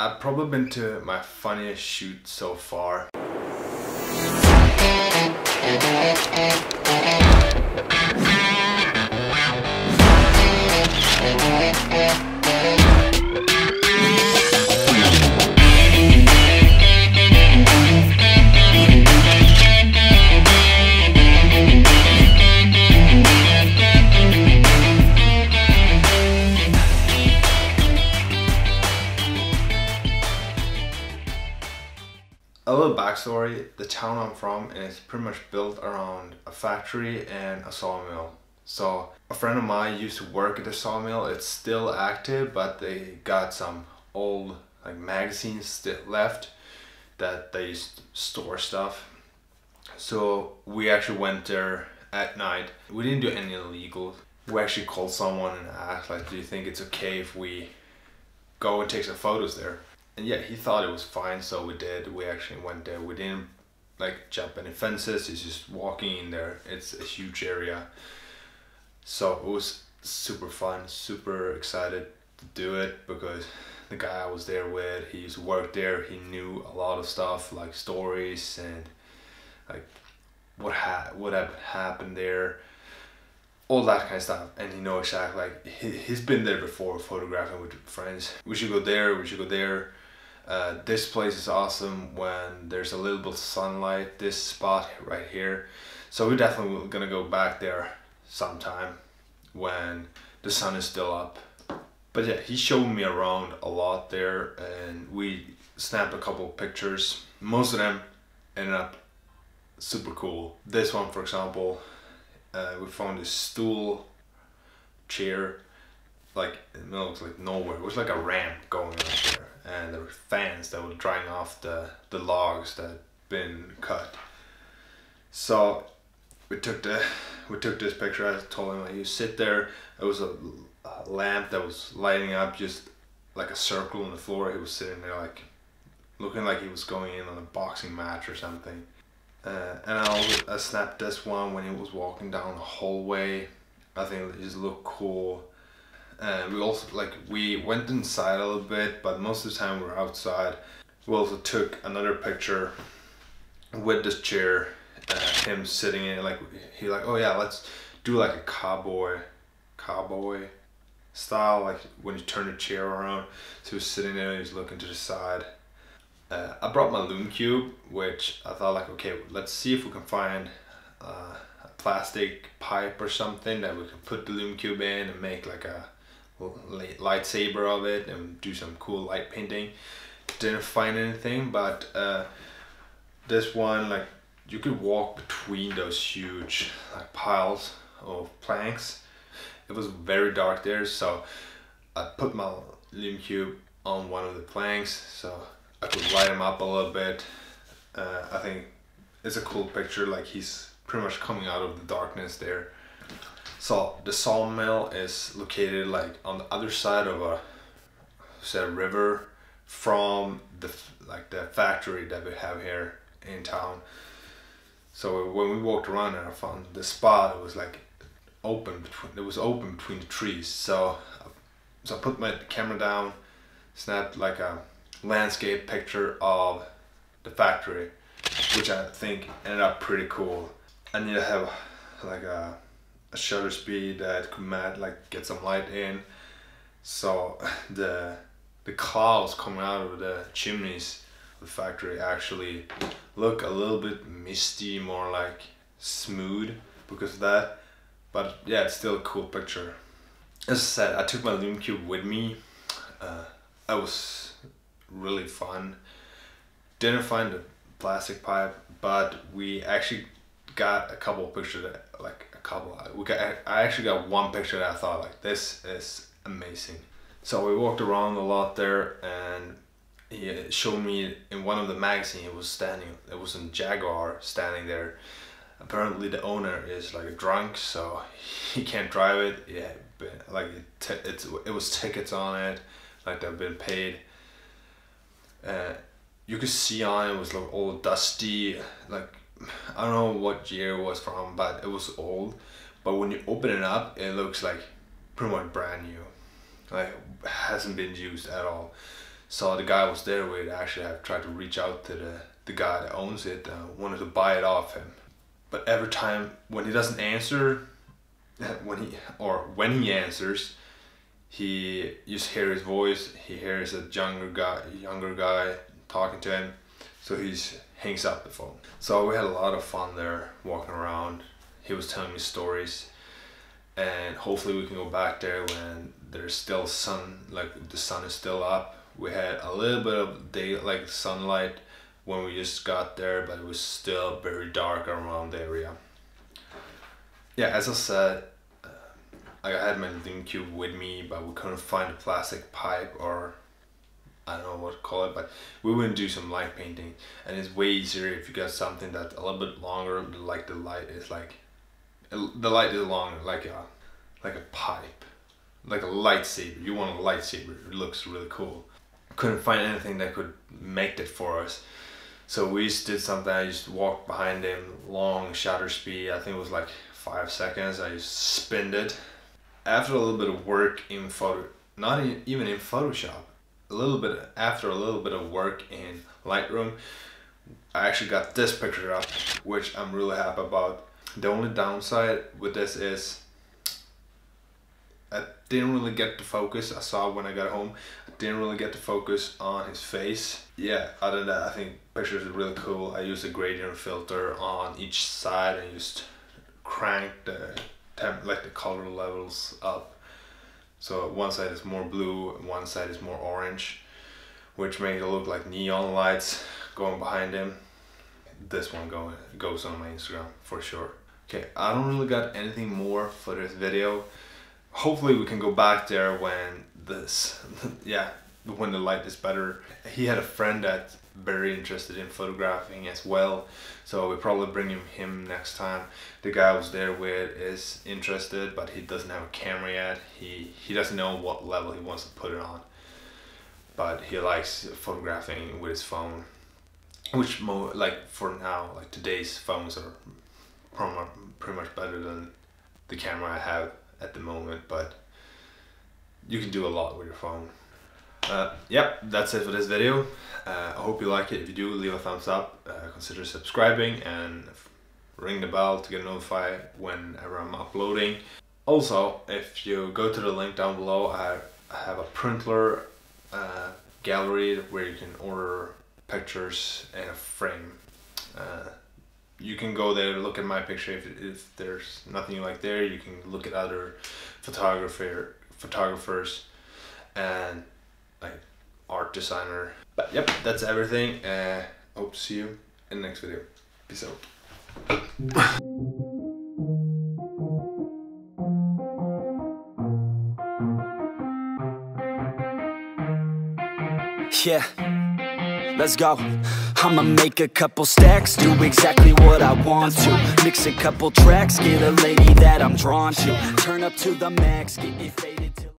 I've probably been to my funniest shoot so far. A little backstory the town i'm from is pretty much built around a factory and a sawmill. So a friend of mine used to work at the sawmill. It's still active but they got some old like magazines left that they store stuff. So we actually went there at night. We didn't do any illegal. We actually called someone and asked like do you think it's okay if we go and take some photos there and yeah, he thought it was fine, so we did. We actually went there. We didn't like jump any fences. It's just walking in there. It's a huge area, so it was super fun. Super excited to do it because the guy I was there with, he used to work there. He knew a lot of stuff like stories and like what ha what had happened there all that kind of stuff and he knows exactly like he, he's been there before photographing with friends we should go there we should go there uh, this place is awesome when there's a little bit of sunlight this spot right here. So we're definitely gonna go back there sometime when the sun is still up. But yeah he showed me around a lot there and we snapped a couple pictures. Most of them ended up super cool. This one for example uh, we found this stool chair like it looks like nowhere. It was like a ramp going up there and there were fans that were drying off the, the logs that had been cut. So we took the we took this picture. I told him like you sit there. It was a, a lamp that was lighting up just like a circle on the floor. He was sitting there like looking like he was going in on a boxing match or something. Uh, and I, also, I snapped this one when he was walking down the hallway. I think it just looked cool and we also like we went inside a little bit but most of the time we were outside. We also took another picture with this chair uh, him sitting in like he like oh yeah let's do like a cowboy cowboy style like when you turn the chair around. So he was sitting there he's looking to the side. Uh, I brought my Lume Cube which I thought like okay let's see if we can find uh, a plastic pipe or something that we can put the Lume Cube in and make like a lightsaber of it and do some cool light painting. Didn't find anything but uh, this one like you could walk between those huge like piles of planks. It was very dark there so I put my lume cube on one of the planks so I could light him up a little bit. Uh, I think it's a cool picture like he's pretty much coming out of the darkness there so the sawmill is located like on the other side of a say river from the like the factory that we have here in town. So when we walked around and I found the spot, it was like open between it was open between the trees. So so I put my camera down, snapped like a landscape picture of the factory, which I think ended up pretty cool. I need to have like a a shutter speed that could mat like get some light in. So the the clouds coming out of the chimneys of the factory actually look a little bit misty more like smooth because of that. But yeah it's still a cool picture. As I said I took my lume cube with me. Uh, that was really fun. Didn't find a plastic pipe but we actually got a couple pictures like couple. We got, I actually got one picture that I thought like this is amazing. So we walked around a lot there and he showed me in one of the magazines it was standing, it was a Jaguar standing there. Apparently the owner is like a drunk so he can't drive it. Yeah, but like it, it's, it was tickets on it, like they've been paid. Uh, you could see on it was like all dusty, like I don't know what year it was from, but it was old. But when you open it up, it looks like pretty much brand new. Like hasn't been used at all. So the guy was there. We'd actually have tried to reach out to the the guy that owns it, uh, wanted to buy it off him. But every time when he doesn't answer, when he or when he answers, he just hear his voice. He hears a younger guy, younger guy talking to him, so he's hangs up the phone. So we had a lot of fun there walking around. He was telling me stories, and hopefully we can go back there when there's still sun, like the sun is still up. We had a little bit of day, like sunlight when we just got there, but it was still very dark around the area. Yeah, as I said, uh, I had my Cube with me, but we couldn't find a plastic pipe or I don't know what to call it, but we went do some light painting, and it's way easier if you got something that's a little bit longer. Like the light is like, the light is long, like a, like a pipe, like a lightsaber. You want a lightsaber? It looks really cool. Couldn't find anything that could make that for us, so we just did something. I just walked behind him, long shutter speed. I think it was like five seconds. I just spinned it. After a little bit of work in photo, not even in Photoshop, a little bit after a little bit of work in Lightroom, I actually got this picture up, which I'm really happy about. The only downside with this is I didn't really get the focus. I saw when I got home. I didn't really get the focus on his face. Yeah, other than that, I think pictures are really cool. I used a gradient filter on each side and just cranked the temp, like the color levels up. So one side is more blue, one side is more orange, which makes it look like neon lights going behind him. This one going goes on my Instagram for sure. Okay, I don't really got anything more for this video hopefully we can go back there when this yeah when the light is better. He had a friend that's very interested in photographing as well. So we probably bring him him next time. The guy I was there with is interested but he doesn't have a camera yet. He he doesn't know what level he wants to put it on. But he likes photographing with his phone which more like for now like today's phones are pretty much better than the camera I have at the moment, but you can do a lot with your phone. Uh, yep, that's it for this video. Uh, I hope you like it. If you do, leave a thumbs up. Uh, consider subscribing and ring the bell to get notified whenever I'm uploading. Also, if you go to the link down below, I have a Printler uh, gallery where you can order pictures in a frame. Uh, you can go there look at my picture if, if there's nothing you like there you can look at other photographer photographers and like art designer. But yep that's everything. Uh hope to see you in the next video. Peace out. Yeah let's go. I'ma make a couple stacks, do exactly what I want to. Mix a couple tracks, get a lady that I'm drawn to. Turn up to the max, get me faded